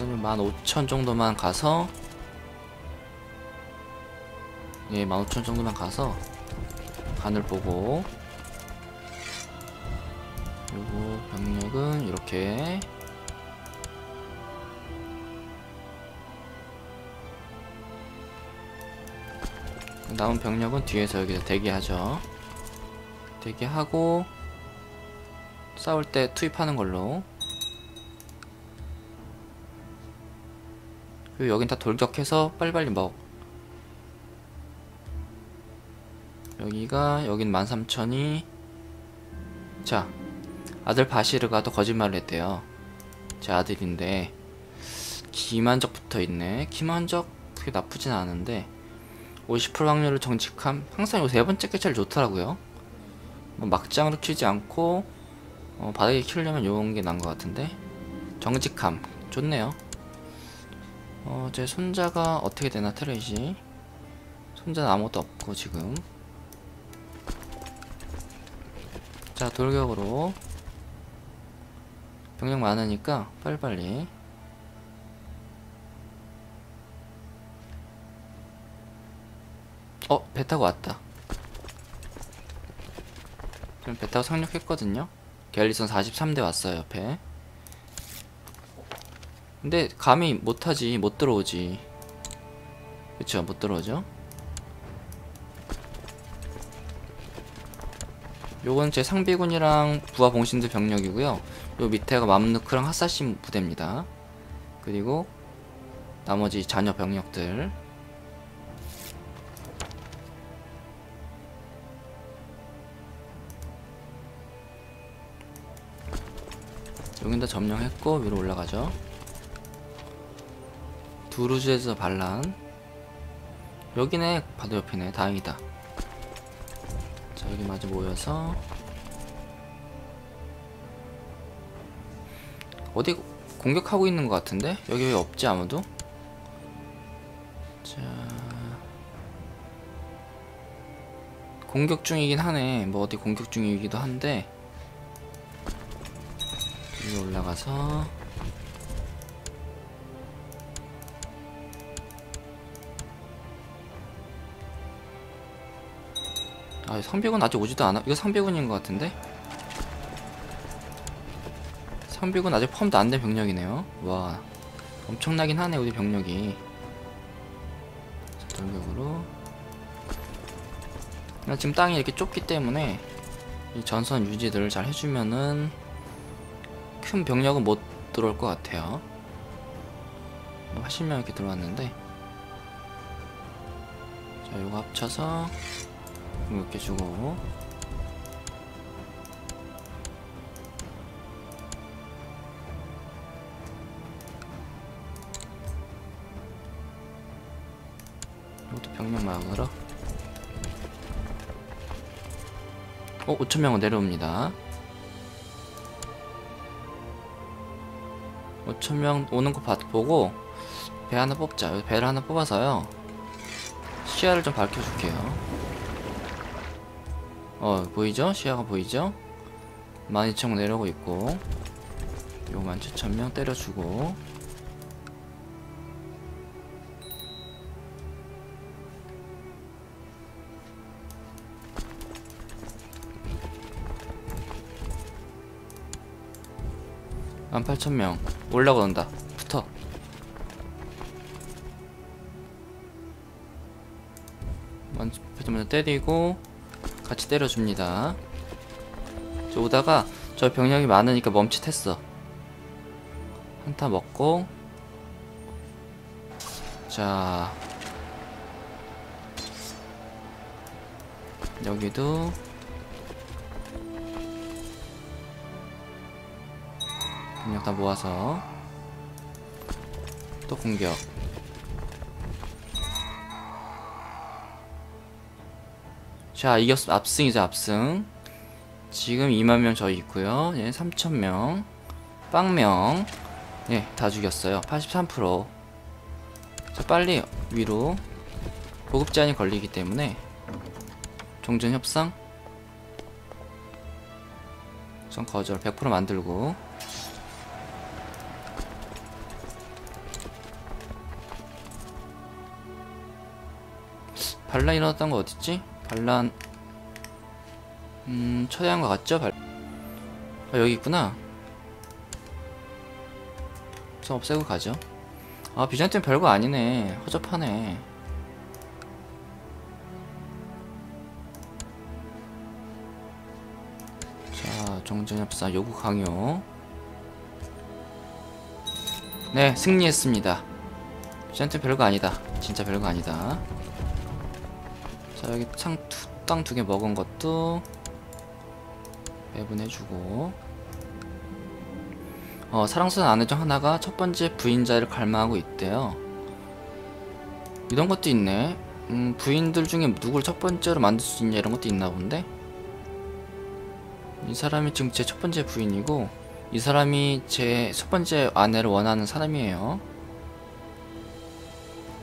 우선 15,000 정도만 가서 예, 15,000 정도만 가서 간을 보고 그리고 병력은 이렇게. 남은 병력은 뒤에서 여기서 대기하죠. 대기하고 싸울 때 투입하는 걸로 그리고 여긴 다 돌격해서 빨리빨리 먹 여기가 여긴 13,000이. 자 아들 바시르가 또 거짓말을 했대요. 제 아들인데. 기만적 붙어있네. 기만적 그게 나쁘진 않은데. 50% 확률을 정직함? 항상 요세 번째 게 제일 좋더라고요. 뭐 막장으로 키우지 않고 어, 바닥에 키우려면 요런 게 나은 것 같은데. 정직함. 좋네요 어, 제 손자가 어떻게 되나 트레이지? 손자는 아무것도 없고 지금. 자 돌격으로. 병력 많으니까 빨리빨리. 어? 배 타고 왔다. 지금 배 타고 상륙했거든요? 갤리선 43대 왔어요 옆에 근데 감히 못하지 못 들어오지. 그쵸 못 들어오죠? 요건 제 상비군이랑 부하 봉신들 병력이고요. 요 밑에가 맘누크랑 핫사신 부대입니다. 그리고 나머지 자녀 병력들. 여긴 다 점령했고 위로 올라가죠 두루즈에서 반란 여기네 바로 옆이네 다행이다 자 여기 마저 모여서 어디 공격하고 있는 것 같은데? 여기 왜 없지 아무도? 자 공격 중이긴 하네 뭐 어디 공격 중이기도 한데 여기 올라가서 아 성비군 아직 오지도 않아? 이거 성비군인 것 같은데? 성비군 아직 펌도 안 된 병력이네요. 와 엄청나긴 하네 우리 병력이. 나 지금 땅이 이렇게 좁기 때문에 이 전선 유지들을 잘 해주면은 큰 병력은 못 들어올 것 같아요. 뭐 80명 이렇게 들어왔는데. 자 요거 합쳐서 이렇게 주고. 이것도 병력 막으러 어 5천명은 내려옵니다. 5천명 오는 거 보고 배 하나 뽑자. 배를 하나 뽑아서요. 시야를 좀 밝혀줄게요 어 보이죠? 시야가 보이죠? 12,000명 내려오고 있고 요 17,000명 때려주고 만 8천명 올라가온다 붙어 먼저 먼저 때리고 같이 때려줍니다. 저 오다가 저 병력이 많으니까 멈칫했어. 한타 먹고. 자. 여기도. 병력 다 모아서. 또 공격 자, 이겼, 압승이죠, 압승. 지금 2만명 저희 있고요 예, 3천명. 빵명. 예, 다 죽였어요. 83%. 자, 빨리 위로. 보급 제한이 걸리기 때문에. 종전 협상. 전 거절 100% 만들고 발라 일어났던 거 어딨지? 반란. 음 초대한 거 같죠? 발... 아 여기 있구나. 좀 없애고 가죠. 아 비잔티는 별거 아니네. 허접하네. 자 정전협사 요구 강요. 네 승리했습니다. 비잔티 별거 아니다. 진짜 별거 아니다 자 여기 땅 두 개 먹은 것도 배분해주고. 어, 사랑스러운 아내 중 하나가 첫 번째 부인자를 갈망하고 있대요. 이런 것도 있네. 음, 부인들 중에 누굴 첫 번째로 만들 수 있냐 이런 것도 있나 본데? 이 사람이 지금 제 첫 번째 부인이고 이 사람이 제 첫 번째 아내를 원하는 사람이에요.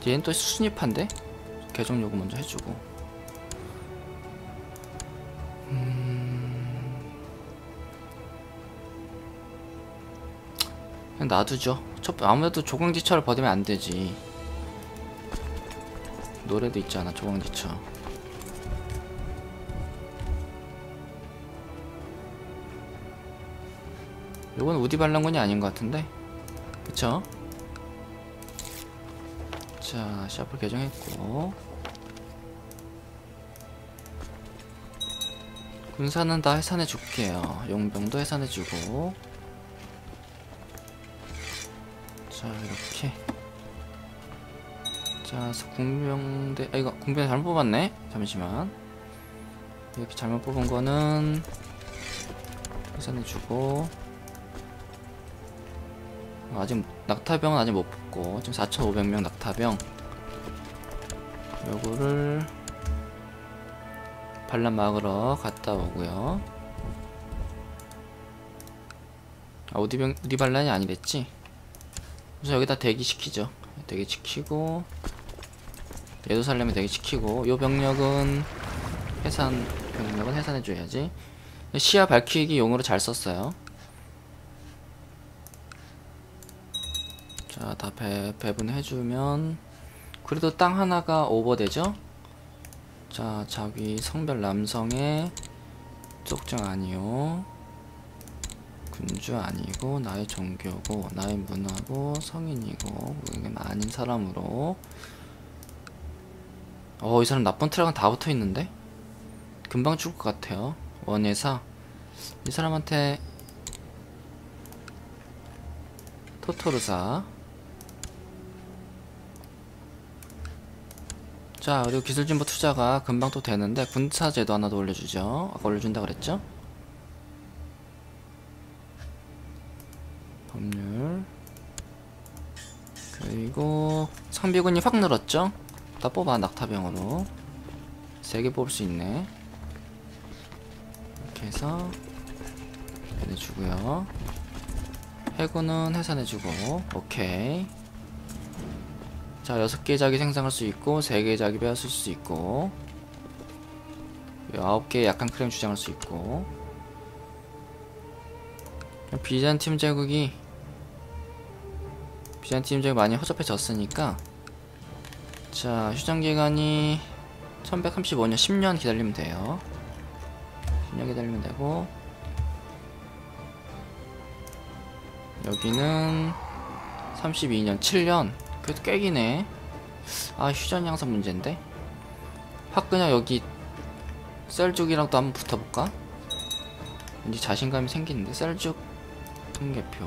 얘는 또 수순입한데? 계정 요구 먼저 해주고 그냥 놔두죠. 첫, 아무래도 조광지처를 버리면 안되지. 노래도 있잖아 조광지처 요건 우디 발랑군이 아닌 것 같은데? 그쵸? 자 샤플 개정했고 군사는 다 해산해 줄게요. 용병도 해산해 주고. 자 이렇게. 자 궁병대 아 이거 궁병대 잘못 뽑았네. 잠시만. 이렇게 잘못 뽑은 거는 계산해주고. 아직 낙타병은 아직 못 뽑고 지금 4,500명 낙타병. 요거를 반란 막으러 갔다 오고요. 아 우디병 우디 반란이 아니랬지? 우선 여기다 대기시키죠. 대기시키고 살려면 대기시키고 요 병력은 해산 병력은 해산해줘야지. 시야 밝히기 용으로 잘 썼어요. 자 다 배분해주면 그래도 땅 하나가 오버되죠 자 자기 성별 남성의 속정 아니요 군주 아니고 나의 종교고 나의 문화고 성인이고 이게 아닌 사람으로. 어 이 사람 나쁜 트랙은 다 붙어있는데? 금방 죽을 것 같아요. 원예사. 이 사람한테 토토르사 자 그리고 기술진보 투자가 금방 또 되는데 군사제도 하나 더 올려주죠. 아까 올려준다 그랬죠? 법률. 그리고 상비군이 확 늘었죠? 다 뽑아 낙타병으로. 3개 뽑을 수 있네. 이렇게 해서 해주고요. 해군은 해산해주고. 오케이 자 6개 자기 생성할 수 있고 3개 자기 빼앗을 수 있고 9개 약한 크렘 주장할 수 있고. 비잔팀 제국이 비잔팀 제국 많이 허접해졌으니까 자 휴전기간이 1135년 10년 기다리면 돼요. 10년 기다리면 되고 여기는 32년 7년 그래도 꽤기네. 아 휴전 양성 문제인데? 확 그냥 여기 셀죽이랑 또 한번 붙어볼까? 왠지 자신감이 생기는데? 셀죽 통계표.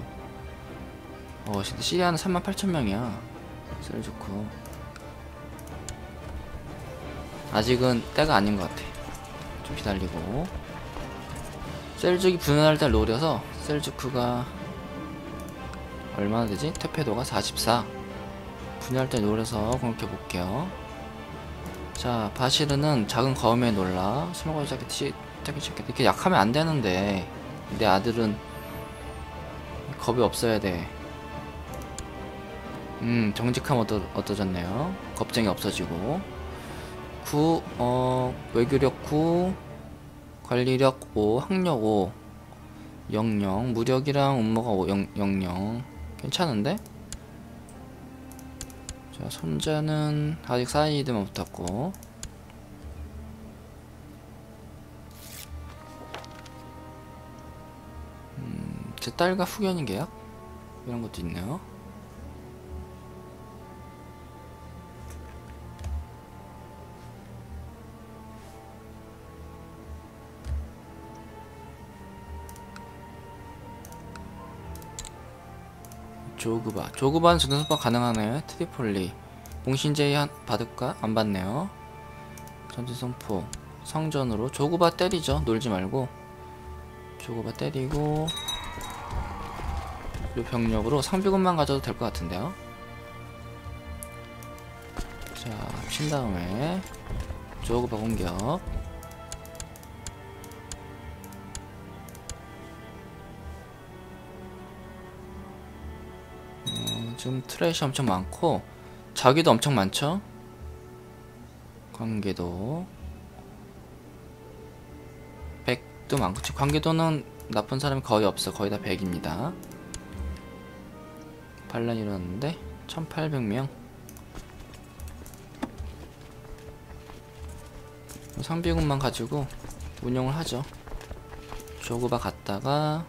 어 근데 시리아는 38,000명이야. 셀죽크 아직은 때가 아닌 것 같아. 좀 기다리고. 셀죽이 분열할 때 노려서 셀주크가 얼마나 되지? 퇴폐도가 44 분열할 때 노려서 공격해 볼게요 자 바시르는 작은 거음에 놀라 스노거 자켓이 자켓 이렇게 약하면 안 되는데 내 아들은 겁이 없어야 돼. 음, 정직함 얻어, 얻어졌네요. 겁쟁이 없어지고. 9, 어, 외교력 9, 관리력 5, 학력 5, 00, 무력이랑 음모가 5, 0, 00. 괜찮은데? 자, 손자는 아직 사이드만 붙었고 음, 제 딸과 후견인 계약? 이런 것도 있네요 조그바. 조그바는 전전선박 가능하네. 트리폴리. 봉신제의 한 받을까? 안 받네요. 전진선포. 성전으로 조그바 때리죠. 놀지 말고. 조그바 때리고. 요 병력으로 상비군만 가져도 될 것 같은데요. 자친 다음에 조그바 공격 지금 트레이시 엄청 많고 자기도 엄청 많죠? 관계도. 100도 많고. 관계도는 나쁜 사람이 거의 없어. 거의 다 100입니다. 반란 일어났는데 1800명. 상비군만 가지고 운영을 하죠. 조그바 갔다가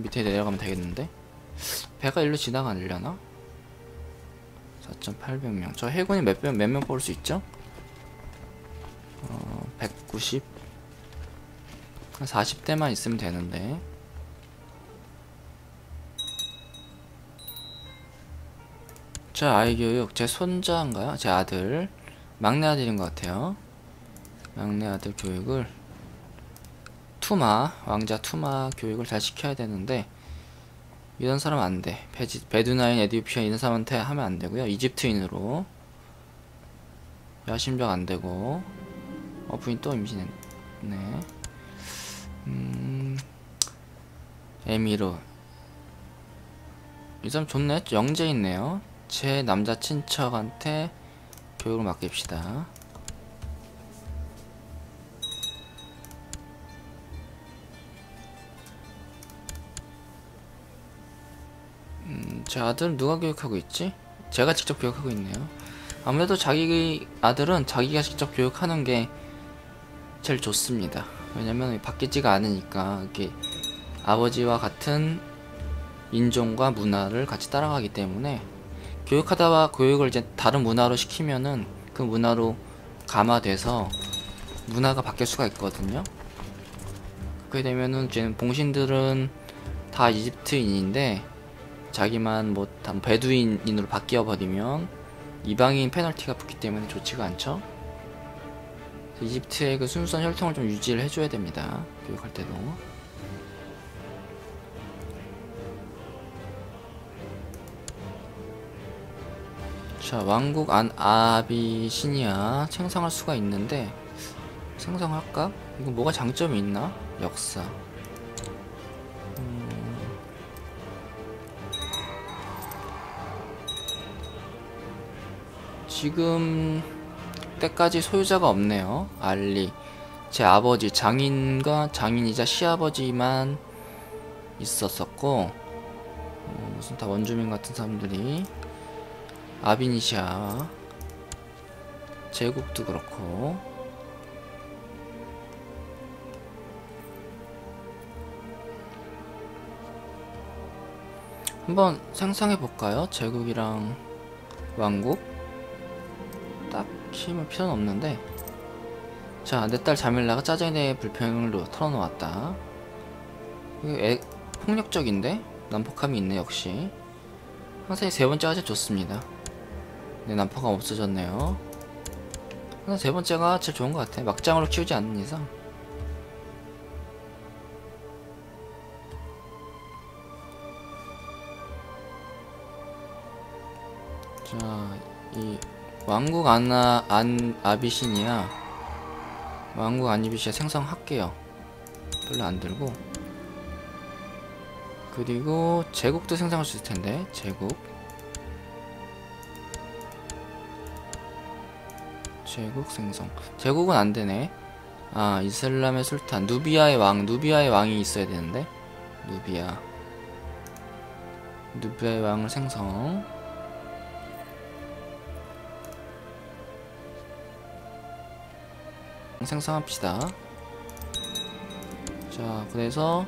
밑에 내려가면 되겠는데 배가 일로 지나가려나? 4,800명 저 해군이 몇명 뽑을 수 있죠? 어, 190? 한 40대만 있으면 되는데 자 아이교육 제 손자인가요? 제 아들 막내 아들인 것 같아요 막내 아들 교육을 투마 왕자 투마 교육을 잘 시켜야 되는데 이런 사람 안 돼. 베두나인 에디오피아 이런 사람한테 하면 안 되고요. 이집트인으로. 야심작 안되고. 어 부인 또 임신했네. 음 에미로. 이 사람 좋네. 영재 있네요. 제 남자 친척한테 교육을 맡깁시다 제 아들 누가 교육하고 있지? 제가 직접 교육하고 있네요. 아무래도 자기 아들은 자기가 직접 교육하는 게 제일 좋습니다. 왜냐면 바뀌지가 않으니까 이게 아버지와 같은 인종과 문화를 같이 따라가기 때문에 교육하다가 교육을 이제 다른 문화로 시키면은 그 문화로 감화돼서 문화가 바뀔 수가 있거든요. 그렇게 되면은 이제 봉신들은 다 이집트인인데 자기만 뭐 배두인으로 바뀌어 버리면 이방인 페널티가 붙기 때문에 좋지가 않죠. 이집트의 그 순수한 혈통을 좀 유지를 해줘야 됩니다. 교육할 때도. 자, 왕국 안 아비시니아 생성할 수가 있는데 생성할까? 이거 뭐가 장점이 있나? 역사. 지금 때까지 소유자가 없네요. 알리. 제 아버지 장인과 장인이자 시아버지만 있었었고 어, 무슨 다 원주민 같은 사람들이 아비니시아 제국도 그렇고 한번 상상해 볼까요? 제국이랑 왕국 뭐 필요는 없는데. 자 내 딸 자밀라가 짜증에 불평을 털어놓았다. 애, 폭력적인데? 난폭함이 있네 역시. 항상 세 번째가 제일 좋습니다. 내 난폭함 없어졌네요. 항상 세 번째가 제일 좋은 것 같아. 막장으로 키우지 않는 이상. 자 이 왕국 아나 안 아비시니아. 왕국 아니비시아 생성할게요. 별로 안 들고. 그리고 제국도 생성할 수 있을 텐데 제국. 제국 생성. 제국은 안 되네. 아 이슬람의 술탄. 누비아의 왕 누비아의 왕이 있어야 되는데. 누비아. 누비아의 왕을 생성 생성합시다. 자 그래서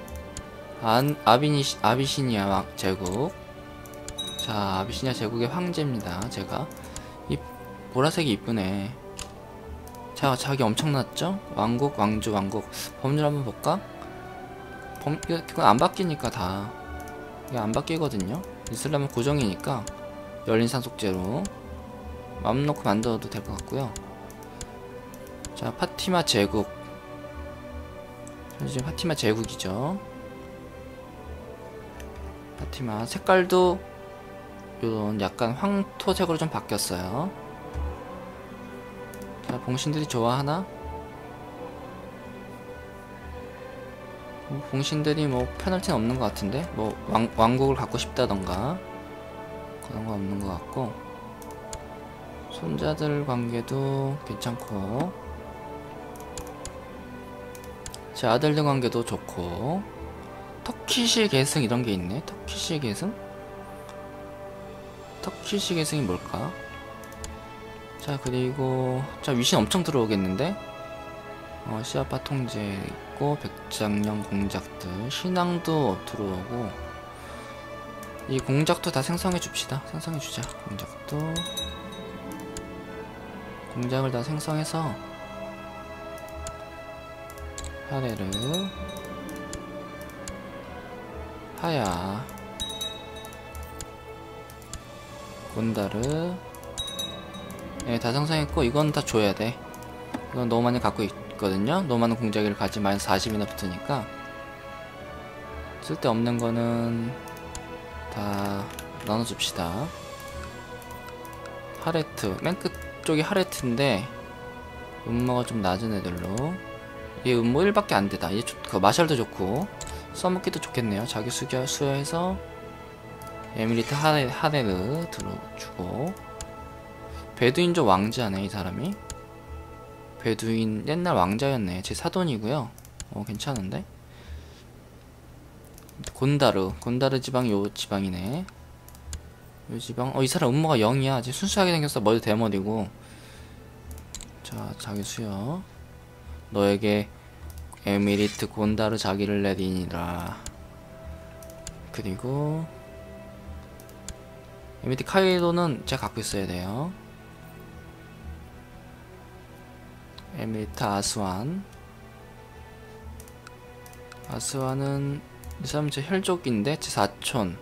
안, 아비니, 아비시니아 왕- 제국. 자 아비시니아 제국의 황제입니다 제가. 이 보라색이 이쁘네. 자 자기 엄청났죠? 왕국 왕주 왕국. 법률 한번 볼까? 범, 이건 안 바뀌니까 다. 이게 안 바뀌거든요? 이슬람은 고정이니까 열린 상속제로 마음 놓고 만들어도 될 것 같고요 자 파티마 제국. 현재 파티마 제국이죠. 파티마 색깔도 요런 약간 황토색으로 좀 바뀌었어요. 자 봉신들이 좋아하나? 뭐 봉신들이 뭐 페널티는 없는 것 같은데? 뭐 왕, 왕국을 갖고 싶다던가? 그런 거 없는 것 같고. 손자들 관계도 괜찮고 제 아들들 관계도 좋고. 터키시 계승 이런 게 있네. 터키시 계승? 터키시 계승이 뭘까? 자 그리고 자 위신 엄청 들어오겠는데? 어, 시아파 통제 있고 백장령 공작들 신앙도 들어오고. 이 공작도 다 생성해 줍시다. 생성해 주자. 공작도. 공작을 다 생성해서 하레르 하야. 곤다르. 예, 다 생성했고 이건 다 줘야 돼. 이건 너무 많이 갖고 있거든요. 너무 많은 공작기를 가지 마이너스 40이나 붙으니까. 쓸데없는 거는 다 나눠줍시다. 하레트. 맨 끝쪽이 하레트인데 음모가 좀 낮은 애들로 얘 음모 1밖에 안 되다. 얘 좋, 그 마샬도 좋고 써먹기도 좋겠네요. 자기 수겨 수여해서 에밀리트 하레, 하레르 들어주고. 베두인족 왕자네 이 사람이. 베두인 옛날 왕자였네. 제 사돈이고요. 어 괜찮은데? 곤다르 곤다르 지방 요 지방이네. 요 지방. 어 이 사람 음모가 0이야. 제 순수하게 생겼어. 머리 대머리고. 자 자기 수여. 너에게 에미리트 곤다르 자기를 내리니라 그리고 에미리트 카이도는 제가 갖고 있어야 돼요 에미리트 아스완 아스완은 이 사람 제 혈족인데 제 사촌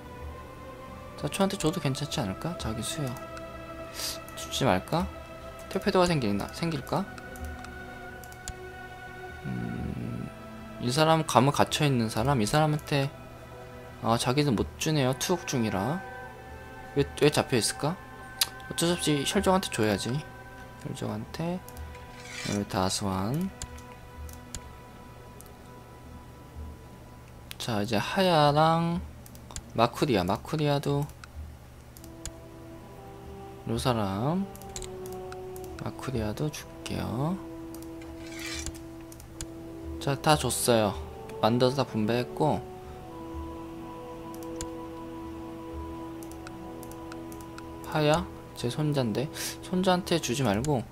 사촌한테 줘도 괜찮지 않을까? 자기 수여 주지 말까? 퇴폐도가 생길나? 생길까? 이 사람 감을 갇혀있는 사람 이 사람한테 아 자기는 못 주네요. 투옥 중이라. 왜, 왜 잡혀있을까? 어쩔 수 없이 혈족한테 줘야지. 여기 다스완 자 이제 하야랑 마쿠리아. 마쿠리아도 요 사람. 마쿠리아도 줄게요 자 다 줬어요 만들어서 다 분배했고 하야 제 손자인데 손자한테 주지 말고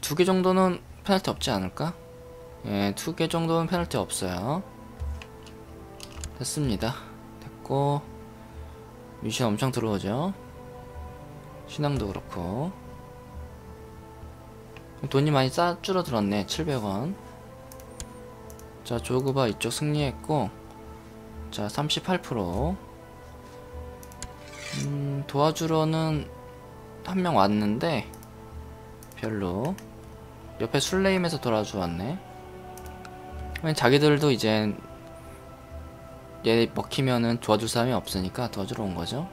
두 개 정도는 페널티 없지 않을까? 예, 두 개 정도는 페널티 없어요. 됐습니다. 됐고 미션 엄청 들어오죠. 신앙도 그렇고 돈이 많이 싸 줄어들었네. 700원. 자, 조그바 이쪽 승리했고 자, 38% 음, 도와주러는 한 명 왔는데 별로. 옆에 술레임에서 돌아주었네. 자기들도 이제 얘 먹히면은 도와줄 사람이 없으니까 도와주러 온 거죠.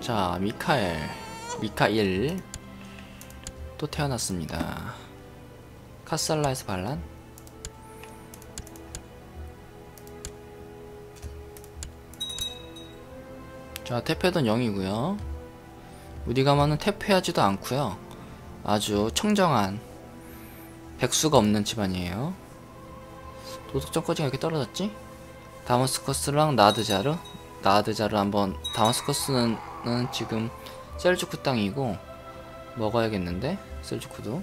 자 미카엘. 미카일. 또 태어났습니다 카살라에서 반란? 자 태페던 0이고요. 우리가마는 태페하지도 않고요. 아주 청정한 백수가 없는 집안이에요. 도덕적 거지가 이렇게 떨어졌지? 다마스커스랑 나드자르? 나드자르 한번 다마스커스는 는 지금 셀주크 땅이고 먹어야겠는데 셀주크도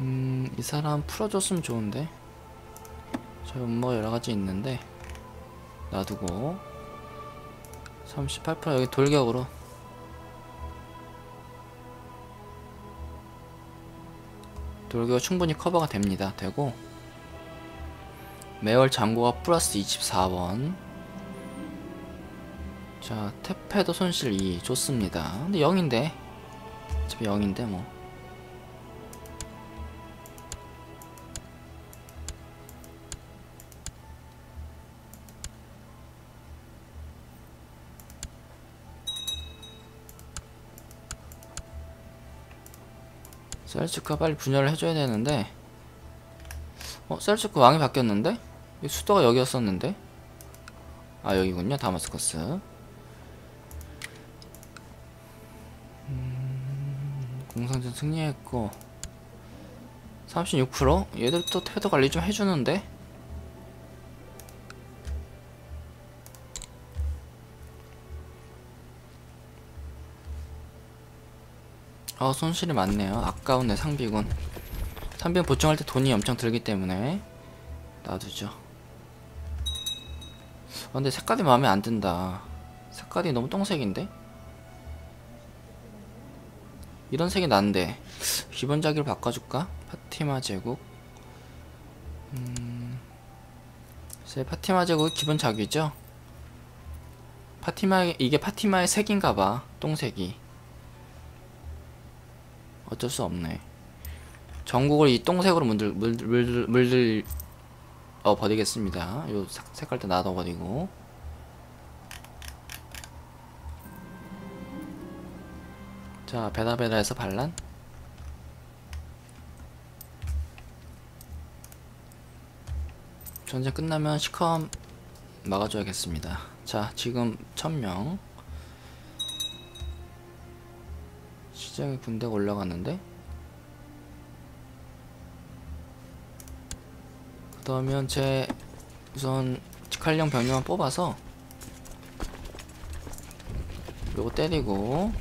이 사람 풀어줬으면 좋은데. 저 음모 여러가지 있는데. 놔두고. 38% 여기 돌격으로. 돌격 충분히 커버가 됩니다. 되고. 매월 잔고가 플러스 24원. 자 태페도 손실 2 좋습니다. 근데 0인데. 어차피 0인데 뭐 셀츠크가 빨리 분열을 해줘야 되는데 어? 셀츠크 왕이 바뀌었는데? 이 수도가 여기였었는데? 아 여기군요 다마스커스 음, 공상전 승리했고 36% 얘들 또 태도 관리 좀 해주는데? 아 손실이 많네요. 아까운 내 상비군. 상비군 보충할 때 돈이 엄청 들기 때문에 놔두죠. 아, 근데 색깔이 마음에 안 든다. 색깔이 너무 똥색인데? 이런 색이 난데. 기본 자기를 바꿔줄까? 파티마 제국? 음... 제 파티마 제국 기본 자기죠? 파티마 이게 파티마의 색인가봐. 똥색이 어쩔 수 없네. 전국을 이 똥색으로 물들, 물들, 물들, 물들 어 버리겠습니다. 요 색깔 때 놔둬 버리고. 자 베다베다에서 반란? 전쟁 끝나면 시컴 막아줘야겠습니다. 자 지금 천명 시장에 군대가 올라갔는데? 그러면 제 우선 직할령 병력만 뽑아서 요거 때리고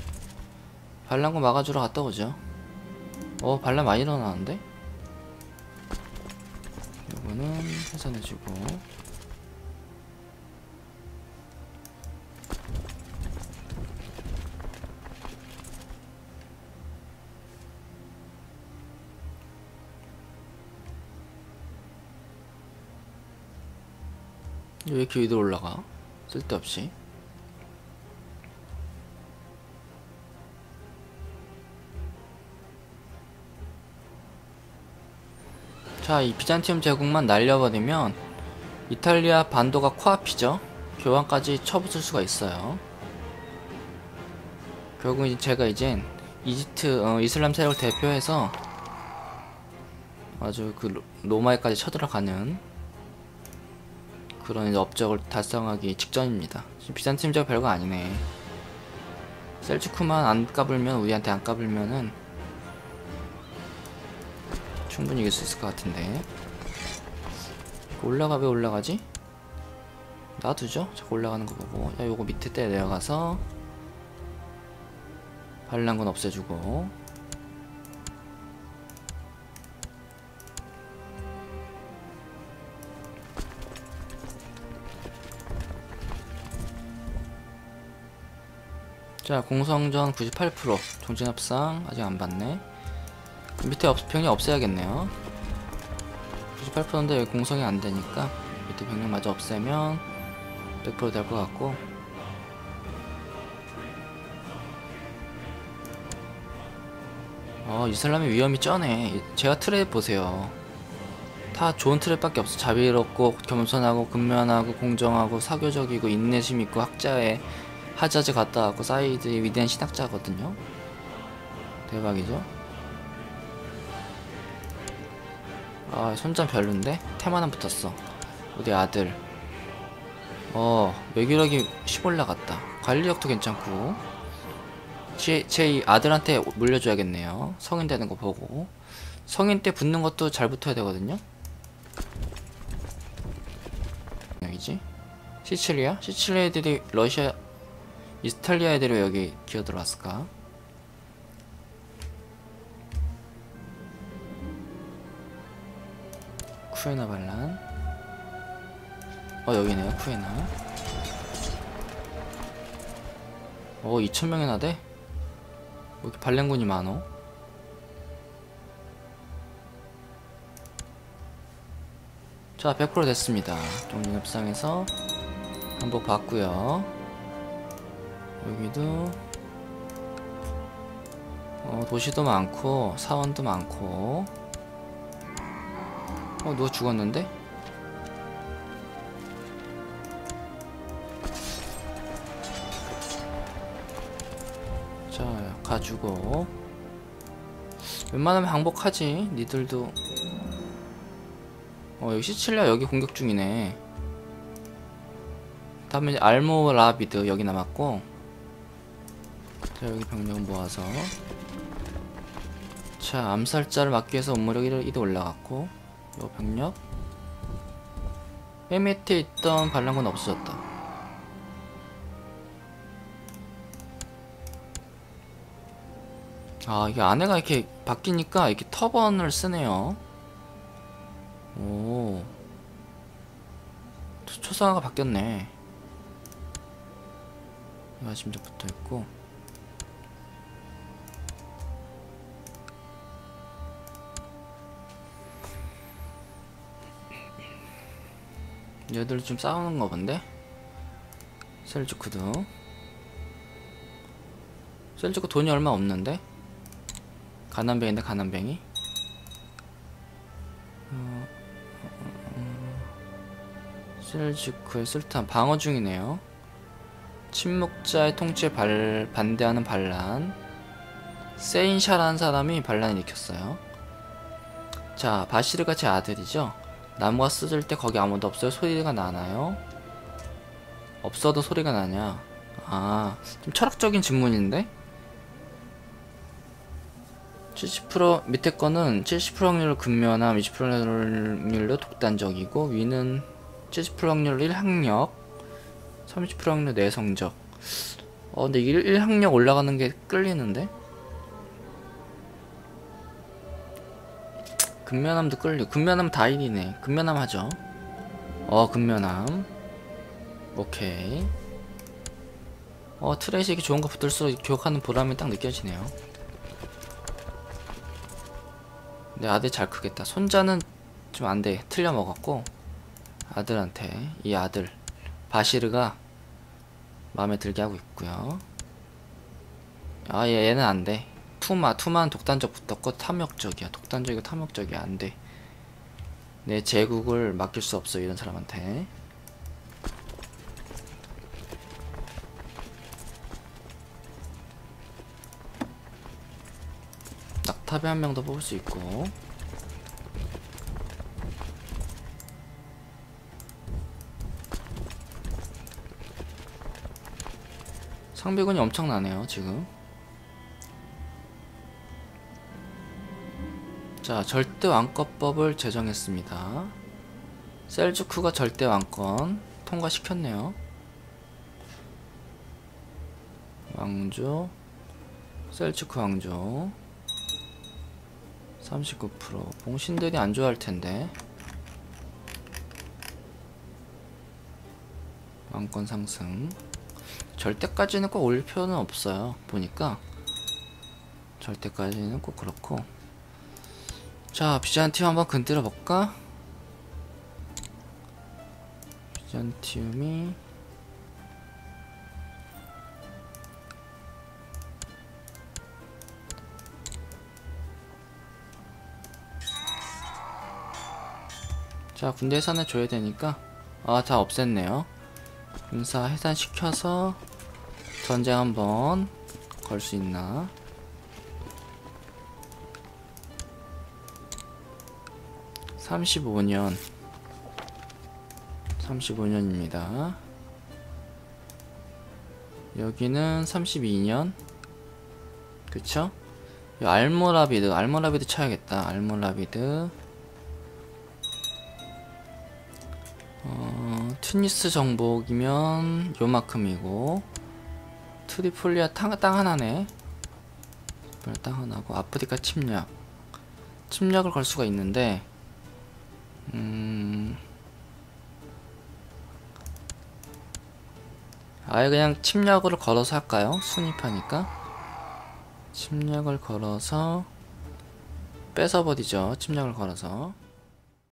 반란군 막아주러 갔다 오죠. 어 반란 많이 일어나는데? 요거는 해산해주고 왜 이렇게 위로 올라가? 쓸데없이 자, 이 비잔티움 제국만 날려버리면 이탈리아 반도가 코앞이죠. 교환까지 쳐붙을 수가 있어요. 결국 제가 이젠 이집트 어, 이슬람 세력을 대표해서 아주 그 로마에까지 쳐들어가는 그런 업적을 달성하기 직전입니다. 비잔티움제가 별거 아니네. 셀주크만 안 까불면 우리한테 안 까불면은 충분히 이길 수 있을 것 같은데 올라가 왜 올라가지? 놔두죠? 자꾸 올라가는 거 보고 야 요거 밑에 때 내려가서 건 없애주고 자 공성전 98% 종진합상 아직 안 봤네. 밑에 없, 병력 없애야겠네요. 98%인데 여기 공성이 안되니까 밑에 병력 마저 없애면 100%될 것 같고. 어 이슬람의 위엄이 쩌네. 제가 trait 보세요. 다 좋은 trait밖에 없어. 자비롭고 겸손하고 근면하고 공정하고 사교적이고 인내심 있고 학자에 하즈 갔다 왔고 사이드에 위대한 신학자거든요. 대박이죠? 아 손장 별론데? 테마는 붙었어. 우리 아들. 어 외교력이 10 올라갔다. 관리력도 괜찮고. 제, 제 아들한테 물려줘야겠네요. 성인 되는 거 보고. 성인 때 붙는 것도 잘 붙어야 되거든요. 여기지? 시칠리아? 시칠리아 애들이 러시아 이스탈리아 애들이 왜 여기 기어들어왔을까 쿠에나 반란 어 여기네요 쿠에나 어 2천명이나 돼? 왜 이렇게 반란군이 많어? 자, 100% 됐습니다. 종료협상에서 한복 받고요. 여기도. 어, 도시도 많고 사원도 많고. 어 누가 죽었는데? 자 가지고. 웬만하면 항복하지 니들도. 어 여기 시칠리아 여기 공격 중이네. 다음에 알모라비드 여기 남았고 자 여기 병력 모아서. 자 암살자를 막기 위해서 업무력이 1도 올라갔고 요 병력. 맨 밑에 있던 반란군 없어졌다. 아 이게 안에가 이렇게 바뀌니까 이렇게 터번을 쓰네요. 오. 초- 초상화가 바뀌었네. 심지어 붙어있고 얘들 좀 싸우는 거 본데? 셀주크도 셀주크 돈이 얼마 없는데? 가난뱅인데 가난뱅이? 어, 셀주크의 술탄 방어 중이네요 침묵자의 통치에 발, 반대하는 반란 세인샤라는 사람이 반란을 일으켰어요 자 바시르가 제 아들이죠 나무가 쓰질 때 거기 아무도 없어요? 소리가 나나요? 없어도 소리가 나냐? 아 좀 철학적인 질문인데? 70% 밑에 거는 70% 확률로 근면함 20% 확률로 독단적이고 위는 70% 확률로 1학력 30% 확률 내성적. 어 근데 1, 1학력 올라가는 게 끌리는데 근면함도 끌려. 근면함 다일이네. 근면함 하죠? 어 근면함 오케이. 어 트레이식이 좋은 거 붙을수록 기억하는 보람이 딱 느껴지네요. 내 아들 잘 크겠다. 손자는 좀 안돼. 틀려 먹었고 아들한테 이 아들. 바시르가 마음에 들게 하고 있고요. 아 얘, 얘는 안돼 투마 투만 독단적 붙었고 탐욕적이야. 독단적이고 탐욕적이야 안돼. 내 제국을 맡길 수 없어 이런 사람한테. 낙탑에 한 명 더 뽑을 수 있고. 상비군이 엄청나네요 지금 자 절대 왕권법을 제정했습니다. 셀주크가 절대 왕권 통과시켰네요. 왕조 셀주크 왕조. 39% 봉신들이 안 좋아할 텐데. 왕권 상승. 절대까지는 꼭 올릴 필요는 없어요 보니까. 절대까지는 꼭 그렇고 자 비잔티움 한번 건드려 볼까? 비잔티움이 자 군대 해산해 줘야 되니까. 아 다 없앴네요. 군사 해산시켜서 전쟁 한번 걸 수 있나 35년. 35년입니다. 여기는 32년. 그쵸? 이 알모라비드 알모라비드 쳐야겠다. 알모라비드. 어, 튜니스 정복이면 요만큼이고 트리폴리아 땅, 땅 하나네. 땅 하나고 아프리카 침략. 침략을 걸 수가 있는데 음. 아예 그냥 침략을 걸어서 할까요? 수니파니까. 침략을 걸어서 뺏어버리죠. 침략을 걸어서.